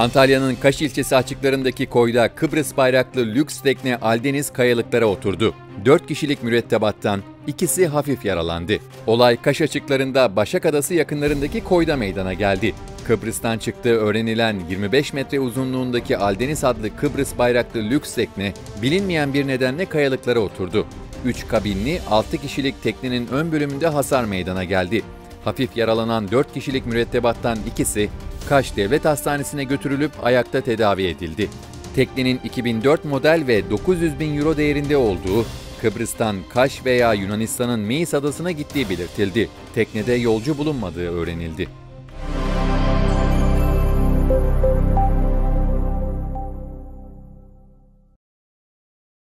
Antalya'nın Kaş ilçesi açıklarındaki koyda Kıbrıs bayraklı lüks tekne Aldeniz kayalıklara oturdu. 4 kişilik mürettebattan ikisi hafif yaralandı. Olay Kaş açıklarında Başak Adası yakınlarındaki koyda meydana geldi. Kıbrıs'tan çıktığı öğrenilen 25 metre uzunluğundaki Aldeniz adlı Kıbrıs bayraklı lüks tekne bilinmeyen bir nedenle kayalıklara oturdu. 3 kabinli 6 kişilik teknenin ön bölümünde hasar meydana geldi. Hafif yaralanan 4 kişilik mürettebattan ikisi Kaş Devlet Hastanesi'ne götürülüp ayakta tedavi edildi. Teknenin 2004 model ve 900 bin euro değerinde olduğu, Kıbrıs'tan Kaş veya Yunanistan'ın Meis adasına gittiği belirtildi. Teknede yolcu bulunmadığı öğrenildi.